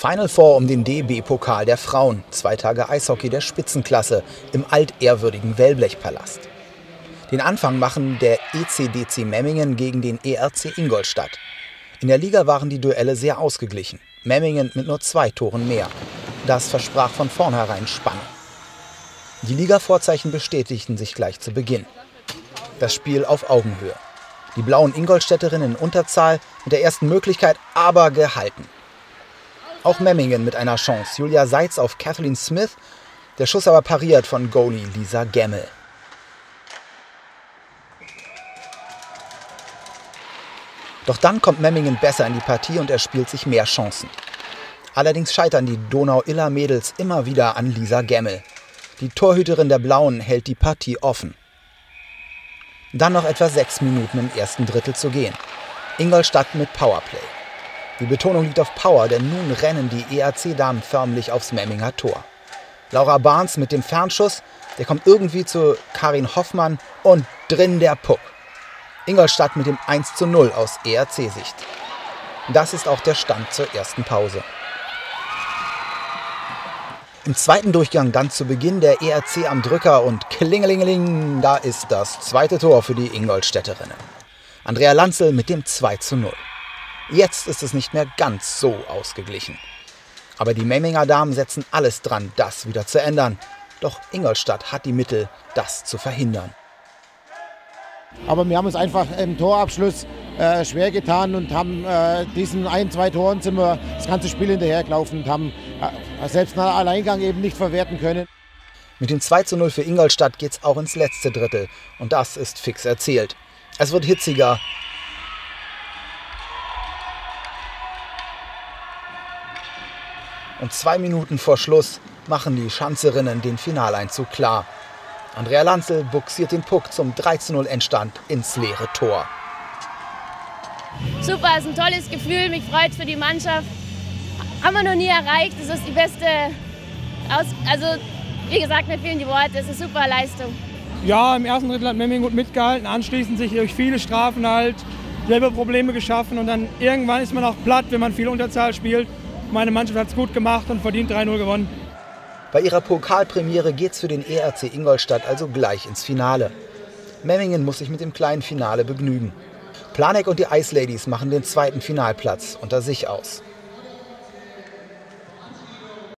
Final Four um den DB-Pokal der Frauen, zwei Tage Eishockey der Spitzenklasse im altehrwürdigen Wellblechpalast. Den Anfang machen der ECDC Memmingen gegen den ERC Ingolstadt. In der Liga waren die Duelle sehr ausgeglichen. Memmingen mit nur zwei Toren mehr. Das versprach von vornherein Spannung. Die Liga-Vorzeichen bestätigten sich gleich zu Beginn. Das Spiel auf Augenhöhe. Die blauen Ingolstädterinnen in Unterzahl mit der ersten Möglichkeit aber gehalten. Auch Memmingen mit einer Chance. Julia Seitz auf Kathleen Smith, der Schuss aber pariert von Goalie Lisa Gemmel. Doch dann kommt Memmingen besser in die Partie und er spielt sich mehr Chancen. Allerdings scheitern die Donau-Iller-Mädels immer wieder an Lisa Gemmel. Die Torhüterin der Blauen hält die Partie offen. Dann noch etwa sechs Minuten im ersten Drittel zu gehen. Ingolstadt mit Powerplay. Die Betonung liegt auf Power, denn nun rennen die ERC-Damen förmlich aufs Memminger Tor. Laura Barnes mit dem Fernschuss, der kommt irgendwie zu Karin Hoffmann und drin der Puck. Ingolstadt mit dem 1 zu 0 aus ERC-Sicht. Das ist auch der Stand zur ersten Pause. Im zweiten Durchgang dann zu Beginn der ERC am Drücker und klingelingeling, da ist das zweite Tor für die Ingolstädterinnen. Andrea Lanzel mit dem 2 zu 0. Jetzt ist es nicht mehr ganz so ausgeglichen. Aber die Memminger Damen setzen alles dran, das wieder zu ändern. Doch Ingolstadt hat die Mittel, das zu verhindern. Aber wir haben uns einfach im Torabschluss äh, schwer getan und haben äh, diesen ein, zwei Toren sind wir das ganze Spiel hinterhergelaufen und haben äh, selbst nach Alleingang eben nicht verwerten können. Mit dem 2 zu 0 für Ingolstadt geht es auch ins letzte Drittel. Und das ist fix erzählt. Es wird hitziger. Und zwei Minuten vor Schluss machen die Schanzerinnen den Finaleinzug klar. Andrea Lanzel buxiert den Puck zum 13-0 Endstand ins leere Tor. Super, es ist ein tolles Gefühl, mich freut für die Mannschaft. Haben wir noch nie erreicht, das ist die beste, Aus also wie gesagt, mir fehlen die Worte, es ist eine super Leistung. Ja, im ersten Drittel hat Memming gut mitgehalten, anschließend sich durch viele Strafen halt selber Probleme geschaffen und dann irgendwann ist man auch platt, wenn man viel Unterzahl spielt. Meine Mannschaft hat es gut gemacht und verdient 3-0 gewonnen. Bei ihrer Pokalpremiere geht's für den ERC Ingolstadt also gleich ins Finale. Memmingen muss sich mit dem kleinen Finale begnügen. Planek und die Ice Ladies machen den zweiten Finalplatz unter sich aus.